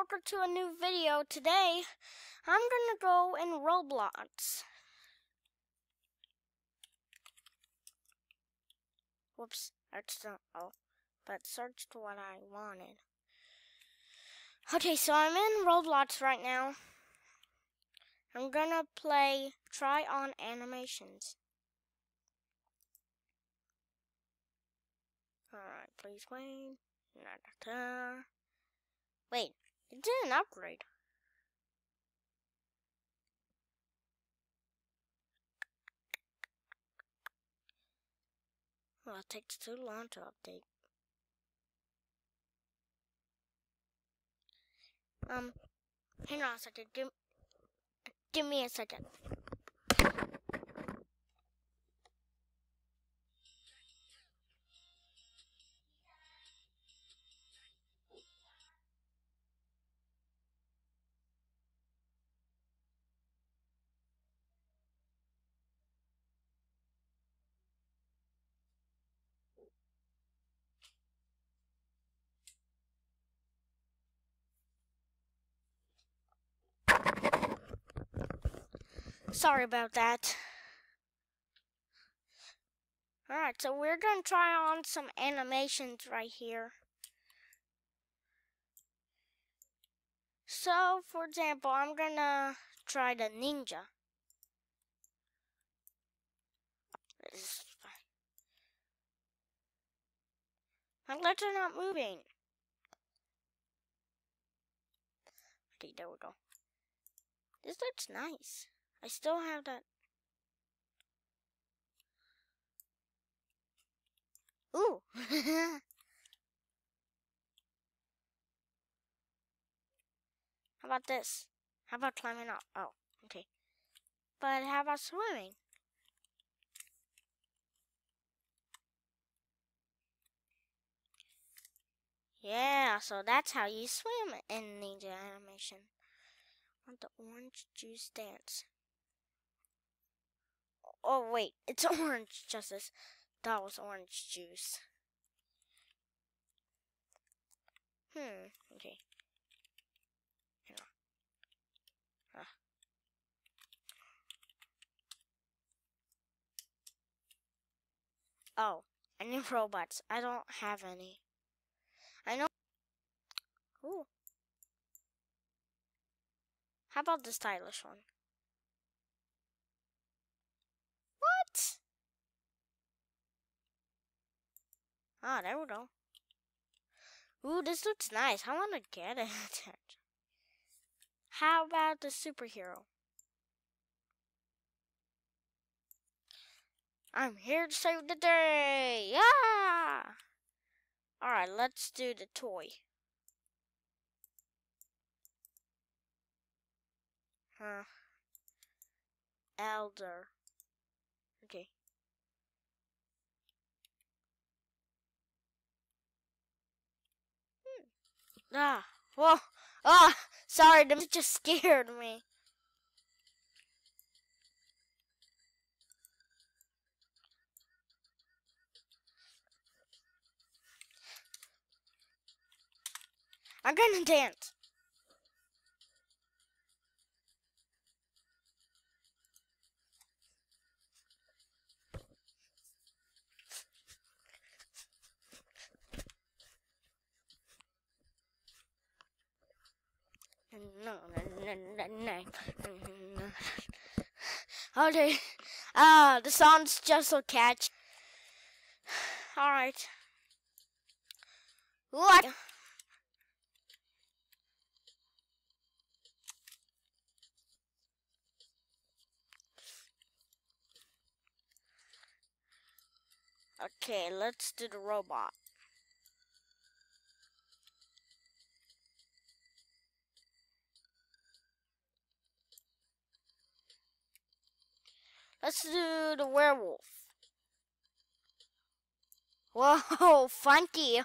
welcome to a new video. Today, I'm gonna go in Roblox. Whoops, that's not, oh, but searched what I wanted. Okay, so I'm in Roblox right now. I'm gonna play Try On Animations. Alright, please wait. Wait, it didn't upgrade. Well, it takes too long to update. Um, hang on a second. Give, give me a second. Sorry about that. Alright, so we're going to try on some animations right here. So, for example, I'm going to try the ninja. This is fine. My legs are not moving. Okay, there we go. This looks nice. I still have that. Ooh. how about this? How about climbing up? Oh, okay. But how about swimming? Yeah, so that's how you swim in Ninja Animation. On the orange juice dance. Oh, wait. It's orange justice. That was orange juice. Hmm. Okay. Huh. Oh, I need robots. I don't have any. I know. Ooh. How about the stylish one? Ah, there we go. Ooh, this looks nice. I want to get it. How about the superhero? I'm here to save the day. Yeah! Alright, let's do the toy. Huh. Elder. Okay. Ah, whoa, ah, sorry, that just scared me. I'm gonna dance. Okay. Ah, uh, the song's just so catchy. Alright. What? Okay, let's do the robot. Let's do the werewolf. Whoa, funky.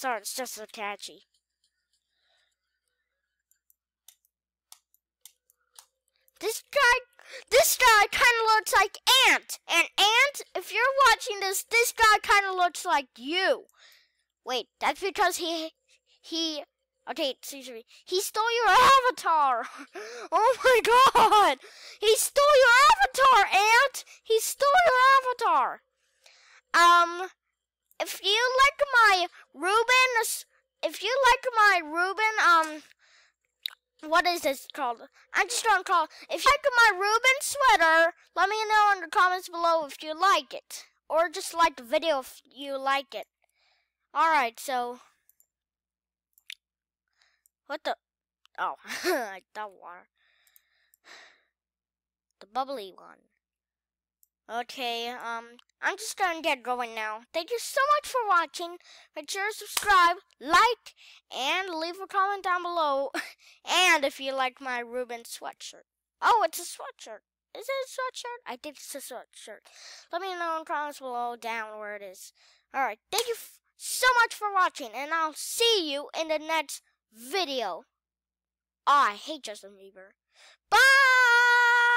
Sorry, it's just so catchy. This guy, this guy kind of looks like Ant. And Ant, if you're watching this, this guy kind of looks like you. Wait, that's because he, he, okay, excuse me, he stole your avatar. oh my god, he stole your avatar, Ant. He stole your avatar. Um, if you like my Reuben, if you like my Reuben, um, what is this called? I'm just don't call. If you like my Reuben sweater, let me know in the comments below if you like it, or just like the video if you like it. All right, so what the? Oh, I thought water. The bubbly one. Okay, um, I'm just gonna get going now. Thank you so much for watching. Make sure to subscribe, like, and leave a comment down below. and if you like my Reuben sweatshirt. Oh, it's a sweatshirt. Is it a sweatshirt? I think it's a sweatshirt. Let me know in comments below down where it is. Alright, thank you so much for watching, and I'll see you in the next video. Oh, I hate Justin Bieber. Bye!